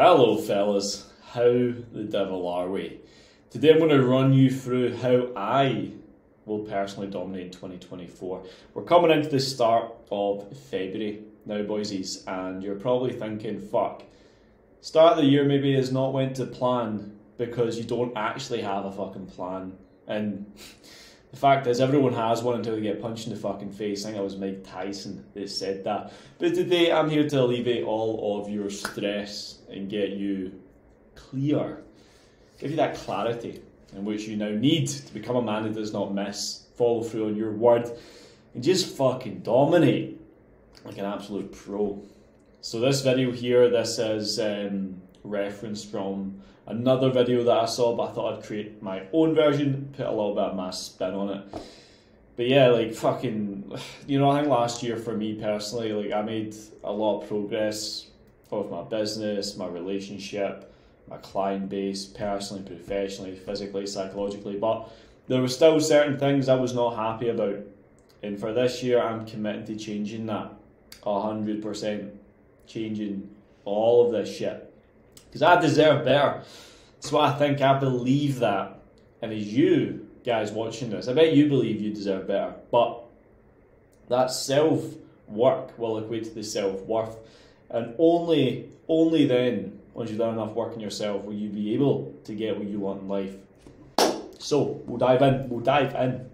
Hello, fellas. How the devil are we? Today I'm going to run you through how I will personally dominate in 2024. We're coming into the start of February now, boysies, and you're probably thinking, fuck, start of the year maybe is not went to plan because you don't actually have a fucking plan. And the fact is, everyone has one until they get punched in the fucking face. I think it was Mike Tyson that said that. But today, I'm here to alleviate all of your stress and get you clear, give you that clarity in which you now need to become a man who does not miss, follow through on your word, and just fucking dominate like an absolute pro. So this video here, this is um, reference from another video that I saw, but I thought I'd create my own version, put a little bit of my spin on it. But yeah, like fucking, you know, I think last year for me personally, like I made a lot of progress with my business, my relationship, my client base, personally, professionally, physically, psychologically. But there were still certain things I was not happy about. And for this year, I'm committed to changing that. 100% changing all of this shit because I deserve better. That's what I think. I believe that. And as you guys watching this, I bet you believe you deserve better. But that self work will equate to the self worth. And only, only then, once you've done enough work in yourself, will you be able to get what you want in life. So we'll dive in. We'll dive in.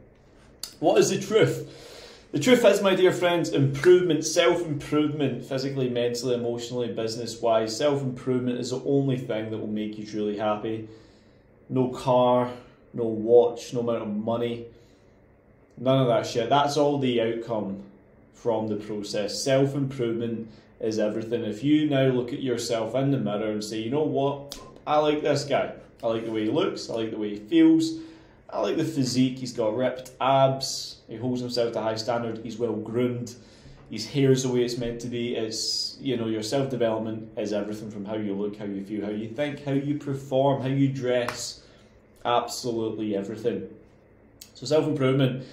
What is the truth? The truth is, my dear friends, improvement, self improvement, physically, mentally, emotionally, business wise, self improvement is the only thing that will make you truly happy. No car, no watch, no amount of money, none of that shit. That's all the outcome from the process. Self improvement is everything. If you now look at yourself in the mirror and say, you know what, I like this guy, I like the way he looks, I like the way he feels. I like the physique. He's got ripped abs. He holds himself to high standard. He's well groomed. His hair's the way it's meant to be. It's you know your self development is everything from how you look, how you feel, how you think, how you perform, how you dress. Absolutely everything. So self improvement.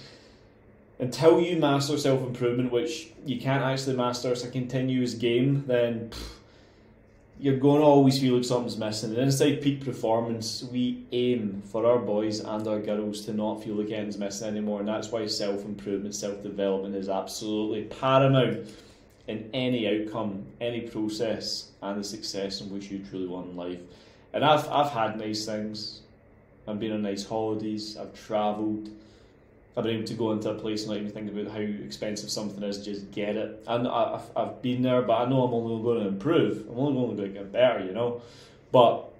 Until you master self improvement, which you can't actually master, it's a continuous game. Then. You're going to always feel like something's missing. And inside peak performance, we aim for our boys and our girls to not feel like anything's missing anymore. And that's why self improvement, self development is absolutely paramount in any outcome, any process, and the success in which you truly want in life. And I've, I've had nice things. I've been on nice holidays. I've travelled. I've been able to go into a place and not even think about how expensive something is, just get it. And I've, I've been there, but I know I'm only going to improve. I'm only going to get better, you know. But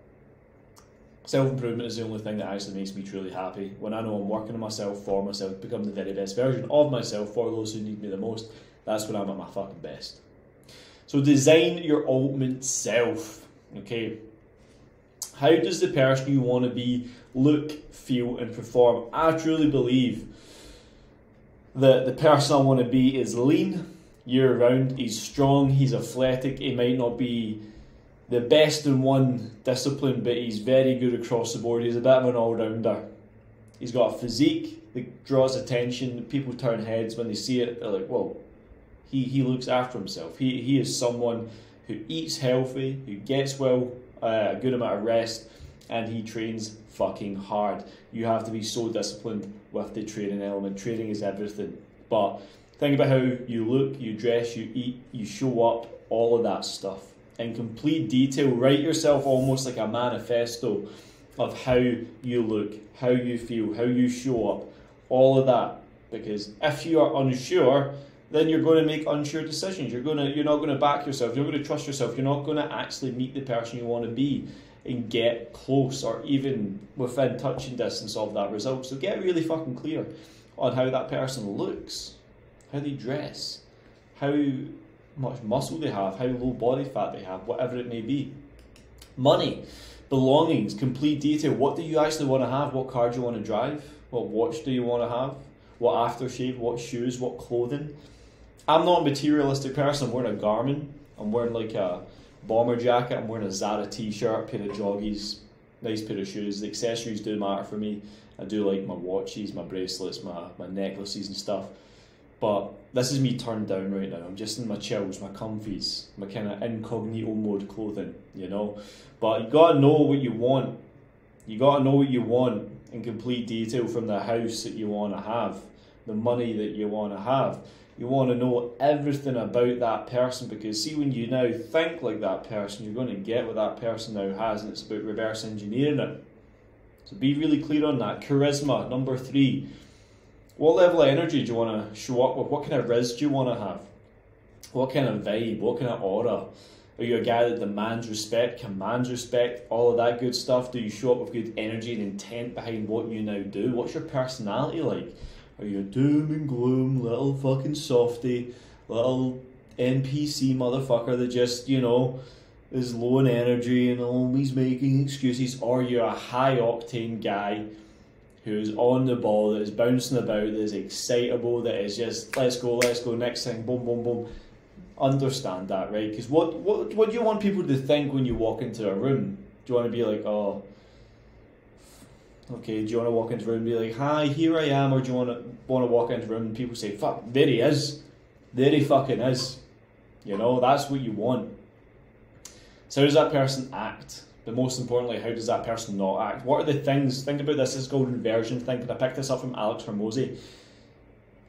self improvement is the only thing that actually makes me truly happy. When I know I'm working on myself for myself, become the very best version of myself for those who need me the most, that's when I'm at my fucking best. So design your ultimate self. Okay. How does the person you want to be look, feel, and perform? I truly believe the, the person I want to be is lean year round. He's strong, he's athletic. He might not be the best in one discipline, but he's very good across the board. He's a bit of an all rounder. He's got a physique that draws attention. People turn heads when they see it. They're like, well, he, he looks after himself. He, he is someone who eats healthy, who gets well, uh, a good amount of rest, and he trains fucking hard. You have to be so disciplined with the training element. Training is everything. But think about how you look, you dress, you eat, you show up, all of that stuff. In complete detail, write yourself almost like a manifesto of how you look, how you feel, how you show up, all of that. Because if you are unsure, then you're going to make unsure decisions. You're going to you're not going to back yourself. You're going to trust yourself. You're not going to actually meet the person you want to be and get close or even within touching distance of that result. So get really fucking clear on how that person looks, how they dress, how much muscle they have, how low body fat they have, whatever it may be. Money, belongings, complete detail. What do you actually want to have? What car do you want to drive? What watch do you want to have? What aftershave? What shoes? What clothing? I'm not a materialistic person. I'm wearing a Garmin. I'm wearing like a bomber jacket. I'm wearing a Zara t-shirt, pair of joggies, nice pair of shoes. The accessories do matter for me. I do like my watches, my bracelets, my, my necklaces and stuff. But this is me turned down right now. I'm just in my chills, my comfies, my kind of incognito mode clothing, you know. But you gotta know what you want. You gotta know what you want in complete detail from the house that you want to have, the money that you want to have. You want to know everything about that person because, see, when you now think like that person, you're going to get what that person now has, and it's about reverse engineering it. So be really clear on that. Charisma, number three. What level of energy do you want to show up with? What kind of res do you want to have? What kind of vibe? What kind of aura? Are you a guy that demands respect, commands respect, all of that good stuff? Do you show up with good energy and intent behind what you now do? What's your personality like? Are you a doom and gloom little fucking softy, little NPC motherfucker that just, you know, is low in energy and always making excuses? Or are you a high octane guy who's on the ball, that is bouncing about, that is excitable, that is just, let's go, let's go, next thing, boom, boom, boom understand that, right? Because what, what, what do you want people to think when you walk into a room? Do you want to be like, oh, okay, do you want to walk into a room and be like, hi, here I am, or do you want to want to walk into a room and people say, fuck, there he is, there he fucking is, you know, that's what you want. So how does that person act? But most importantly, how does that person not act? What are the things? Think about this. This golden version thing. I picked this up from Alex Hormozi.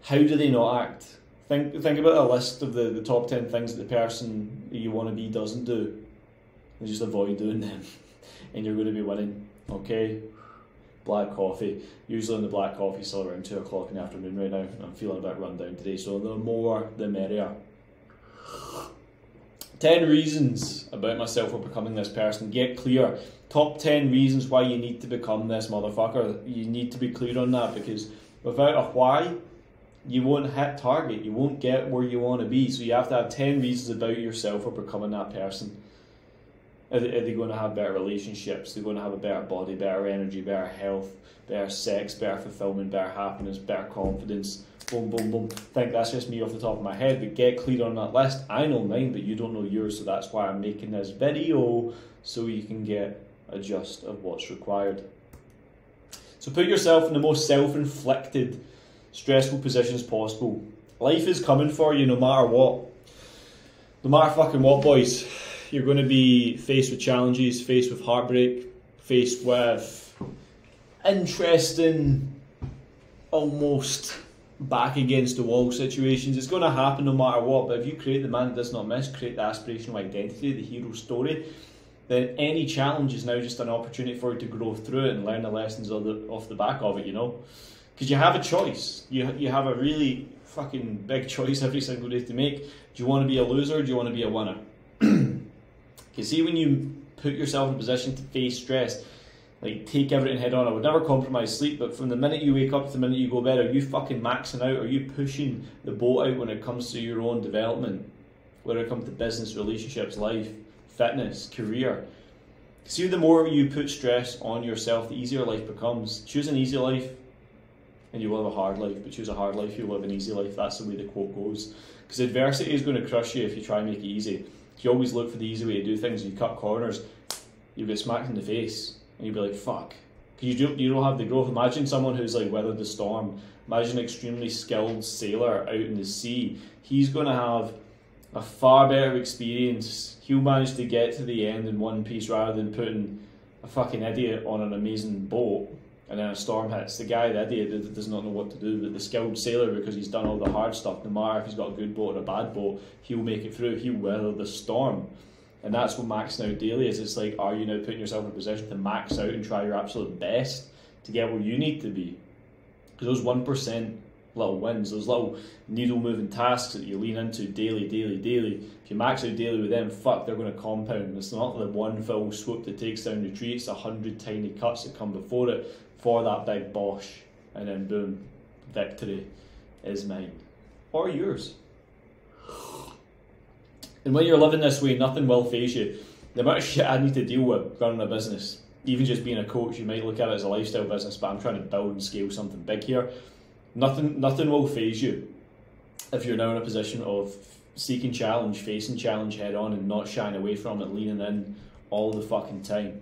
How do they not act? Think think about a list of the, the top ten things that the person you want to be doesn't do. And just avoid doing them. and you're going to be winning. Okay? Black coffee. Usually in the black coffee still around two o'clock in the afternoon right now. I'm feeling a bit run down today, so the more the merrier. Ten reasons about myself for becoming this person. Get clear. Top ten reasons why you need to become this motherfucker. You need to be clear on that because without a why, you won't hit target. You won't get where you want to be. So you have to have 10 reasons about yourself for becoming that person. Are they, are they going to have better relationships? They're going to have a better body, better energy, better health, better sex, better fulfillment, better happiness, better confidence. Boom, boom, boom. Think that's just me off the top of my head, but get clear on that list. I know mine, but you don't know yours, so that's why I'm making this video so you can get a gist of what's required. So put yourself in the most self inflicted stressful positions possible. Life is coming for you no matter what. No matter fucking what, boys. You're going to be faced with challenges, faced with heartbreak, faced with interesting, almost back against the wall situations. It's going to happen no matter what, but if you create the man that does not miss, create the aspirational identity, the hero story, then any challenge is now just an opportunity for you to grow through it and learn the lessons of the, off the back of it, you know? because you have a choice. You you have a really fucking big choice every single day to make. Do you want to be a loser? or Do you want to be a winner? Because see, when you put yourself in a position to face stress, like take everything head on. I would never compromise sleep, but from the minute you wake up to the minute you go to bed, are you fucking maxing out? Are you pushing the boat out when it comes to your own development? Whether it comes to business, relationships, life, fitness, career. See, the more you put stress on yourself, the easier life becomes. Choose an easy life, and you will have a hard life, but choose a hard life, you live an easy life. That's the way the quote goes. Because adversity is going to crush you if you try and make it easy. You always look for the easy way to do things you cut corners, you get smacked in the face and you'll be like, fuck. Because you, don't, you don't have the growth. Imagine someone who's like weathered the storm. Imagine an extremely skilled sailor out in the sea. He's going to have a far better experience. He'll manage to get to the end in one piece rather than putting a fucking idiot on an amazing boat and then a storm hits. The guy, the idiot, that does not know what to do, but the skilled sailor, because he's done all the hard stuff, no matter if he's got a good boat or a bad boat, he'll make it through, he'll weather the storm. And that's what Max now daily is. It's like, are you now putting yourself in a position to max out and try your absolute best to get where you need to be? Because those 1% little wins, those little needle moving tasks that you lean into daily, daily, daily, if you max out daily with them, fuck, they're going to compound. It's not the one fell swoop that takes down the tree, it's a hundred tiny cuts that come before it for that big bosh, and then boom, victory is mine or yours. And when you're living this way, nothing will phase you. The amount of shit I need to deal with running a business, even just being a coach, you might look at it as a lifestyle business, but I'm trying to build and scale something big here. Nothing, nothing will phase you if you're now in a position of seeking challenge, facing challenge head on, and not shying away from it, leaning in all the fucking time.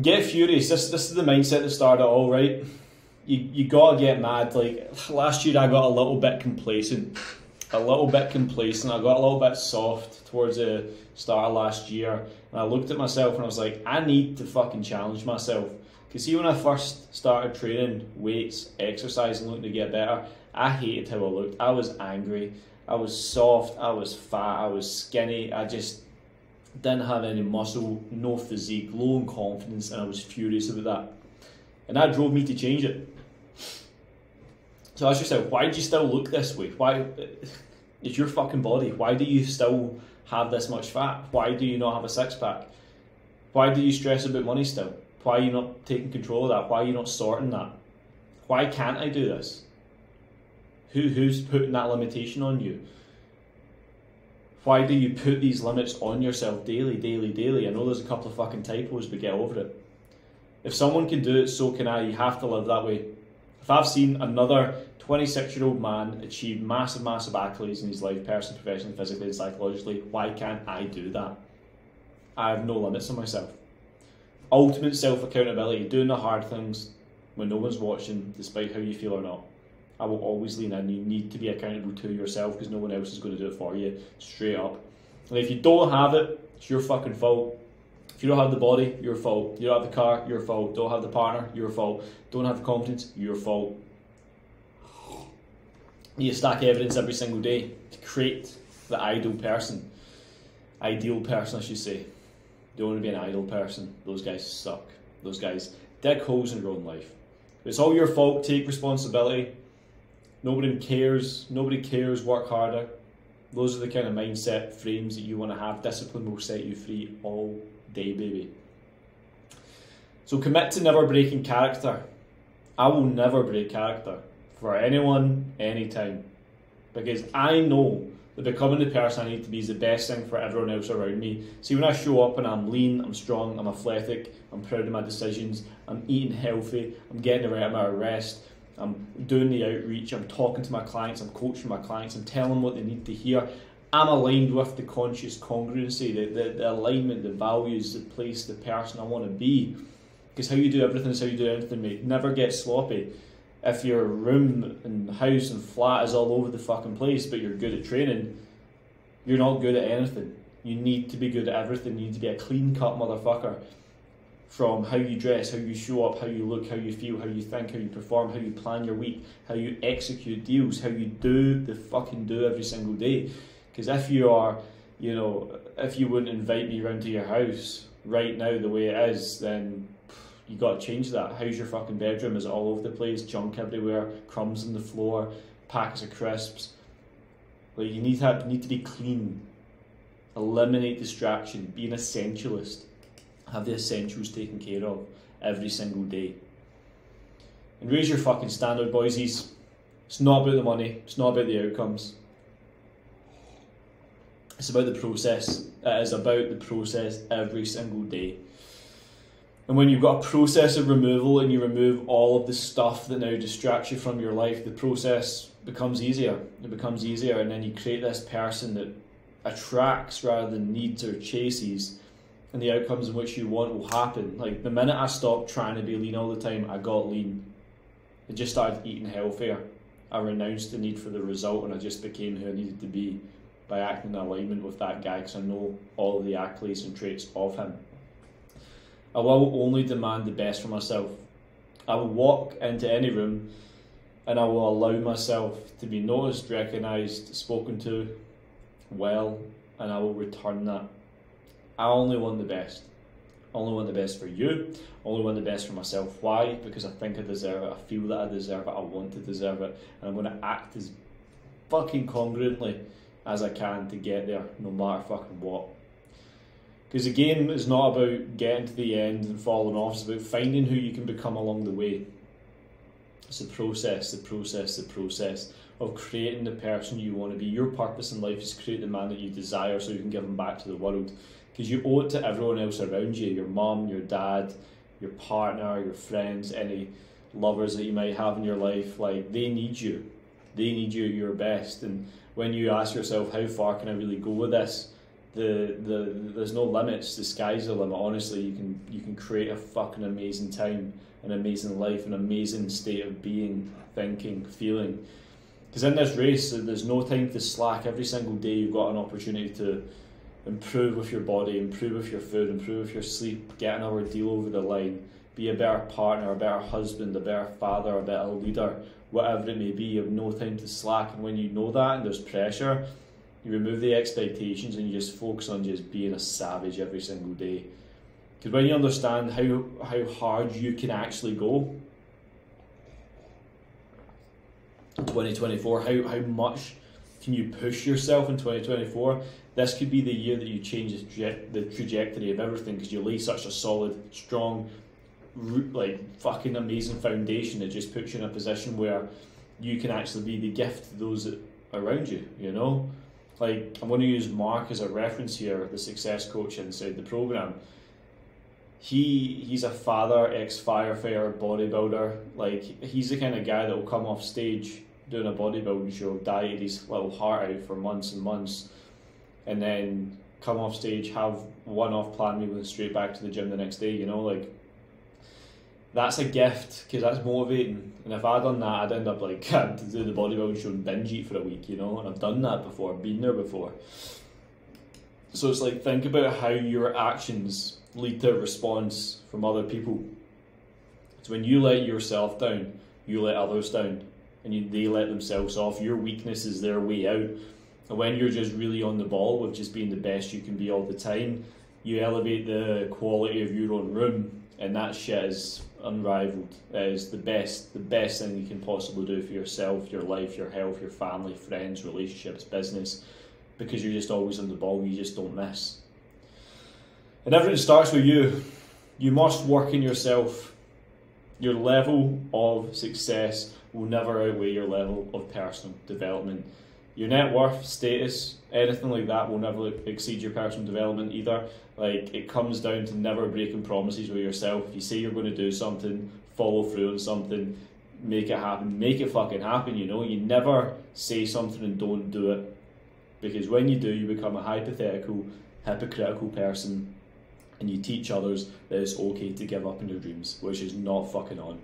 Get furious. This this is the mindset that started all, right? you, you gotta get mad. Like last year, I got a little bit complacent, a little bit complacent. I got a little bit soft towards the start of last year, and I looked at myself and I was like, I need to fucking challenge myself. Cause see, when I first started training weights, exercising, looking to get better, I hated how I looked. I was angry. I was soft. I was fat. I was skinny. I just didn't have any muscle, no physique, low in confidence, and I was furious about that. And that drove me to change it. So I asked yourself, why do you still look this way? Why? It's your fucking body. Why do you still have this much fat? Why do you not have a six pack? Why do you stress about money still? Why are you not taking control of that? Why are you not sorting that? Why can't I do this? Who who's putting that limitation on you? Why do you put these limits on yourself daily, daily, daily? I know there's a couple of fucking typos, but get over it. If someone can do it, so can I. You have to live that way. If I've seen another 26 year old man achieve massive, massive accolades in his life, personally, professionally, physically, and psychologically, why can't I do that? I have no limits on myself. Ultimate self accountability, doing the hard things when no one's watching, despite how you feel or not. I will always lean in. You need to be accountable to yourself because no one else is going to do it for you, straight up. And if you don't have it, it's your fucking fault. If you don't have the body, your fault. You don't have the car, your fault. Don't have the partner, your fault. Don't have the confidence, your fault. You stack evidence every single day to create the ideal person. Ideal person, I should say. Don't want to be an idle person. Those guys suck. Those guys dig holes in your own life. It's all your fault. Take responsibility. Nobody cares. Nobody cares. Work harder. Those are the kind of mindset frames that you want to have. Discipline will set you free all day, baby. So commit to never breaking character. I will never break character for anyone, anytime. Because I know that becoming the person I need to be is the best thing for everyone else around me. See, when I show up and I'm lean, I'm strong, I'm athletic, I'm proud of my decisions, I'm eating healthy, I'm getting the right amount of rest, I'm doing the outreach, I'm talking to my clients, I'm coaching my clients, I'm telling them what they need to hear. I'm aligned with the conscious congruency, the, the, the alignment, the values, the place, the person I want to be. Because how you do everything is how you do anything, mate. Never get sloppy. If your room and house and flat is all over the fucking place, but you're good at training, you're not good at anything. You need to be good at everything. You need to be a clean cut motherfucker from how you dress, how you show up, how you look, how you feel, how you think, how you perform, how you plan your week, how you execute deals, how you do the fucking do every single day. Because if you are, you know, if you wouldn't invite me round to your house right now the way it is, then you got to change that. How's your fucking bedroom? Is it all over the place? Junk everywhere, crumbs on the floor, packets of crisps. Like you need to have, need to be clean. Eliminate distraction. Be an essentialist. Have the essentials taken care of every single day. And raise your fucking standard, boysies. It's not about the money. It's not about the outcomes. It's about the process. It is about the process every single day. And when you've got a process of removal and you remove all of the stuff that now distracts you from your life, the process becomes easier. It becomes easier, and then you create this person that attracts rather than needs or chases, and the outcomes in which you want will happen. Like the minute I stopped trying to be lean all the time, I got lean. I just started eating healthier. I renounced the need for the result, and I just became who I needed to be by acting in alignment with that guy because I know all the accolades and traits of him. I will only demand the best for myself. I will walk into any room and I will allow myself to be noticed, recognised, spoken to well, and I will return that. I only want the best. I only want the best for you. I only want the best for myself. Why? Because I think I deserve it. I feel that I deserve it. I want to deserve it. And I'm going to act as fucking congruently as I can to get there, no matter fucking what. Because the game is not about getting to the end and falling off, it's about finding who you can become along the way. It's the process, the process, the process of creating the person you want to be. Your purpose in life is to create the man that you desire so you can give him back to the world. Because you owe it to everyone else around you your mum, your dad, your partner, your friends, any lovers that you might have in your life. Like, they need you. They need you at your best. And when you ask yourself, how far can I really go with this? the, the there's no limits. The sky's the limit. Honestly, you can you can create a fucking amazing time, an amazing life, an amazing state of being, thinking, feeling. Because in this race, there's no time to slack. Every single day, you've got an opportunity to improve with your body, improve with your food, improve with your sleep, get another deal over the line, be a better partner, a better husband, a better father, a better leader, whatever it may be. You have no time to slack, and when you know that and there's pressure, you remove the expectations and you just focus on just being a savage every single day. Because when you understand how how hard you can actually go, 2024, how, how much can you push yourself in 2024? This could be the year that you change the trajectory of everything because you lay such a solid, strong, like fucking amazing foundation that just puts you in a position where you can actually be the gift to those around you, you know? Like, I'm going to use Mark as a reference here, the success coach inside the program. He he's a father, ex firefighter, bodybuilder. Like he's the kind of guy that will come off stage doing a bodybuilding show, diet his little heart out for months and months, and then come off stage, have one off plan meal, and straight back to the gym the next day. You know, like that's a gift because that's motivating. And if I'd done that, I'd end up like to do the bodybuilding show and binge eat for a week, you know. And I've done that before, been there before. So it's like think about how your actions lead to a response from other people. It's when you let yourself down, you let others down and you, they let themselves off. Your weakness is their way out. And when you're just really on the ball with just being the best you can be all the time, you elevate the quality of your own room, and that shit is unrivaled. It is the best, the best thing you can possibly do for yourself, your life, your health, your family, friends, relationships, business, because you're just always on the ball. You just don't miss. And everything starts with you. You must work in yourself. Your level of success will never outweigh your level of personal development. Your net worth, status, anything like that will never exceed your personal development either. Like it comes down to never breaking promises with yourself. If you say you're going to do something, follow through on something, make it happen, make it fucking happen. You know, you never say something and don't do it, because when you do, you become a hypothetical, hypocritical person, and you teach others that it's okay to give up on your dreams, which is not fucking on.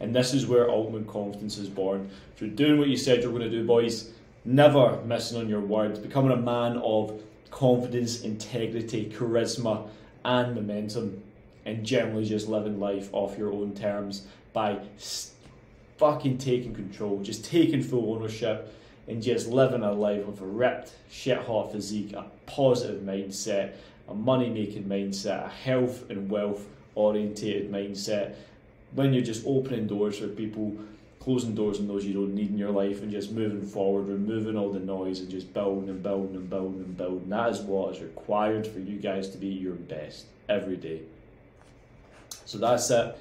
And this is where ultimate confidence is born. Through doing what you said you're going to do, boys, never missing on your words, becoming a man of confidence, integrity, charisma, and momentum, and generally just living life off your own terms by fucking taking control, just taking full ownership, and just living a life with a ripped, shit hot physique, a positive mindset, a money making mindset, a health and wealth orientated mindset. When you're just opening doors for people, closing doors on those you don't need in your life, and just moving forward, removing all the noise, and just building and building and building and building. That is what is required for you guys to be your best every day. So that's it.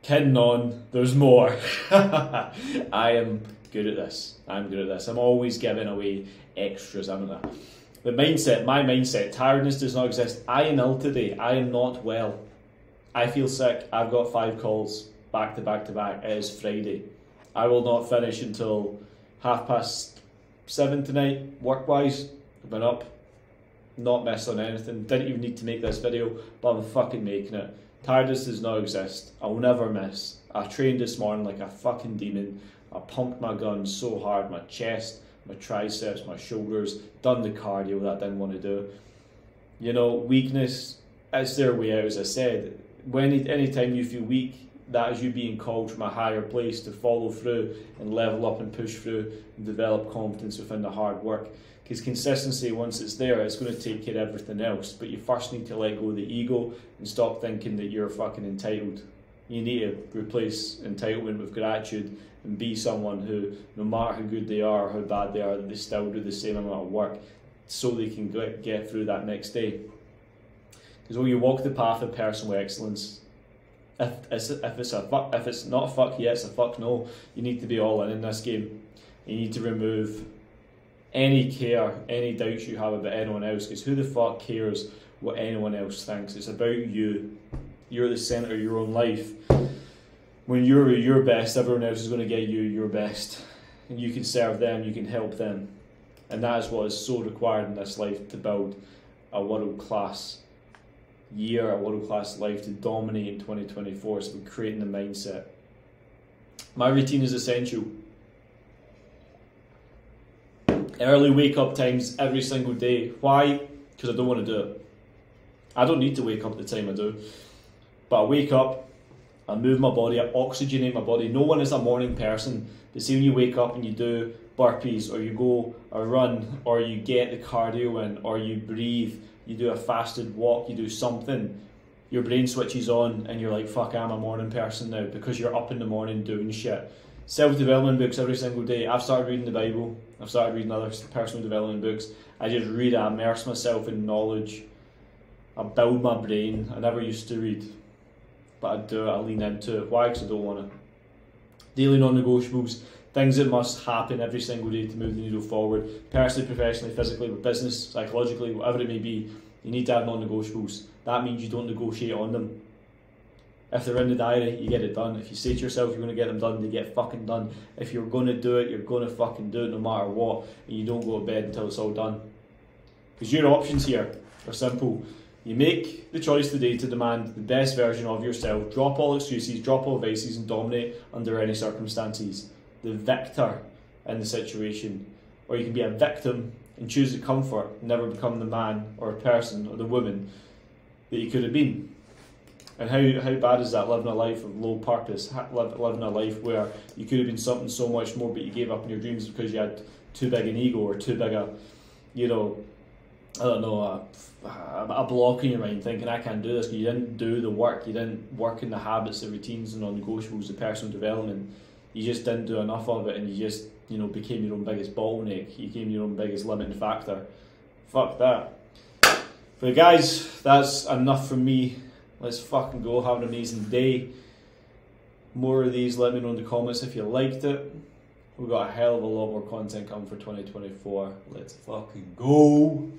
Kidding on, there's more. I am good at this. I'm good at this. I'm always giving away extras. I'm a, the mindset, my mindset, tiredness does not exist. I am ill today. I am not well. I feel sick. I've got five calls back to back to back. is Friday. I will not finish until half past seven tonight, work wise. I've been up, not missed on anything. Didn't even need to make this video, but I'm fucking making it. Tiredness does not exist. I'll never miss. I trained this morning like a fucking demon. I pumped my guns so hard, my chest, my triceps, my shoulders, done the cardio that I didn't want to do. You know, weakness, it's their way out, as I said when anytime you feel weak, that is you being called from a higher place to follow through and level up and push through and develop confidence within the hard work. Because consistency, once it's there, it's going to take care of everything else. But you first need to let go of the ego and stop thinking that you're fucking entitled. You need to replace entitlement with gratitude and be someone who, no matter how good they are or how bad they are, they still do the same amount of work so they can get through that next day. Because when you walk the path of personal excellence, if it's, if it's a fuck, if it's not a fuck yes, a fuck no. You need to be all in in this game. You need to remove any care, any doubts you have about anyone else. Because who the fuck cares what anyone else thinks? It's about you. You're the center of your own life. When you're your best, everyone else is going to get you your best, and you can serve them. You can help them. And that is what is so required in this life to build a world class year, a world class life to dominate in 2024. So, we're creating the mindset. My routine is essential. Early wake up times every single day. Why? Because I don't want to do it. I don't need to wake up the time I do. But I wake up, I move my body, I oxygenate my body. No one is a morning person. But see when you wake up and you do burpees or you go a run or you get the cardio in or you breathe, you do a fasted walk, you do something, your brain switches on and you're like, fuck, I'm a morning person now because you're up in the morning doing shit. Self development books every single day. I've started reading the Bible, I've started reading other personal development books. I just read, I immerse myself in knowledge, I build my brain. I never used to read, but I do it, I lean into it. Why? Because I don't want to. Daily non negotiables things that must happen every single day to move the needle forward, personally, professionally, physically, with business, psychologically, whatever it may be. You need to have non-negotiables. That means you don't negotiate on them. If they're in the diary, you get it done. If you say to yourself you're going to get them done, they get fucking done. If you're going to do it, you're going to fucking do it no matter what, and you don't go to bed until it's all done. Because your options here are simple. You make the choice today to demand the best version of yourself, drop all excuses, drop all vices, and dominate under any circumstances the victor in the situation, or you can be a victim and choose the comfort, never become the man or a person or the woman that you could have been. And how, how bad is that living a life of low purpose, living a life where you could have been something so much more, but you gave up on your dreams because you had too big an ego or too big a, you know, I don't know, a, a block in your mind thinking I can't do this you didn't do the work, you didn't work in the habits, the routines, and non negotiables, the personal development you just didn't do enough of it and you just, you know, became your own biggest bottleneck. You became your own biggest limiting factor. Fuck that. But guys, that's enough from me. Let's fucking go. Have an amazing day. More of these, let me know in the comments if you liked it. We've got a hell of a lot more content coming for 2024. Let's fucking go.